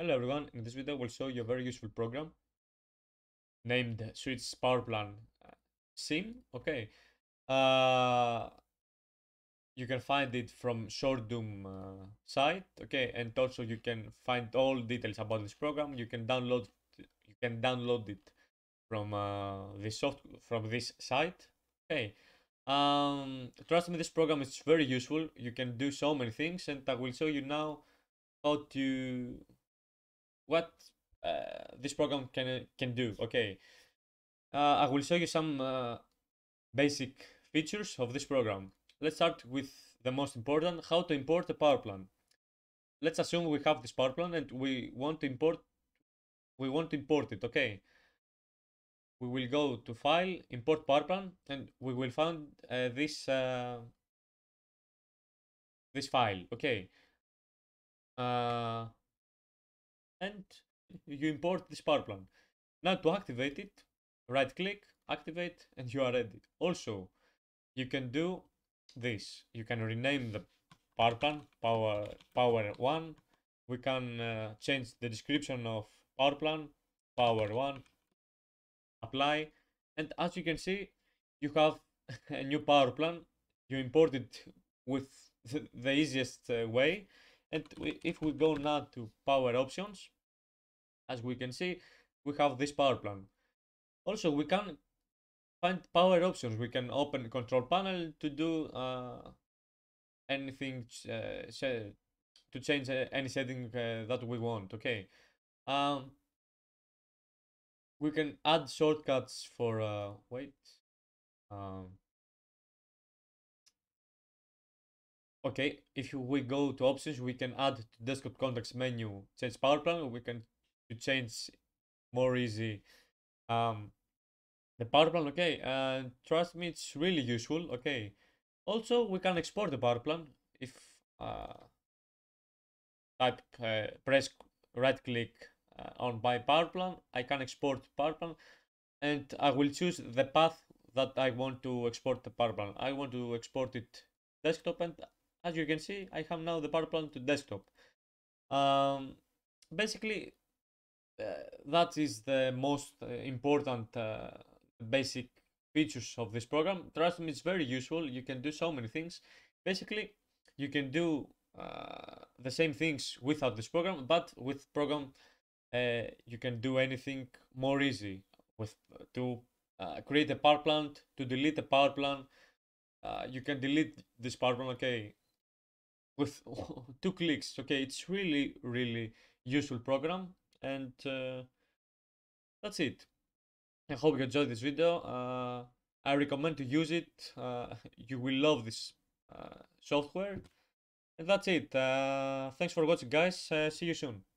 Hello everyone, in this video we'll show you a very useful program named Switch Power Plan uh, Sim. Okay, uh, you can find it from Sordum uh, site. Okay, and also you can find all details about this program. You can download you can download it from uh, this soft from this site. Okay, um, trust me, this program is very useful. You can do so many things, and I will show you now how to what uh, this program can can do. Okay, uh, I will show you some uh, basic features of this program. Let's start with the most important: how to import a power plan. Let's assume we have this power plan and we want to import. We want to import it. Okay. We will go to File, Import Power Plan, and we will find uh, this uh, this file. Okay. Uh, and you import this power plan. Now to activate it, right click, activate, and you are ready. Also, you can do this. You can rename the power plan, power, power 1. We can uh, change the description of power plan, power 1, apply. And as you can see, you have a new power plan. You import it with the easiest uh, way and we, if we go now to power options, as we can see, we have this power plan. Also, we can find power options. We can open control panel to do uh, anything uh, to change uh, any setting uh, that we want. Okay. Um, we can add shortcuts for uh, wait. Um, Okay, if we go to options, we can add to desktop context menu, change power plan, we can to change more easy um, the power plan, okay, and trust me, it's really useful, okay. Also, we can export the power plan if uh, type uh, press right click uh, on my power plan, I can export power plan and I will choose the path that I want to export the power plan. I want to export it desktop and as you can see, I have now the power plan to desktop. Um, basically, uh, that is the most uh, important uh, basic features of this program. Trust me, it's very useful. You can do so many things. Basically, you can do uh, the same things without this program, but with program, uh, you can do anything more easy with to uh, create a power plant, to delete a power plan. you can delete this power plan, okay, with two clicks. Okay, it's really, really useful program. And uh, that's it. I hope you enjoyed this video. Uh, I recommend to use it. Uh, you will love this uh, software. And that's it. Uh, thanks for watching, guys. Uh, see you soon.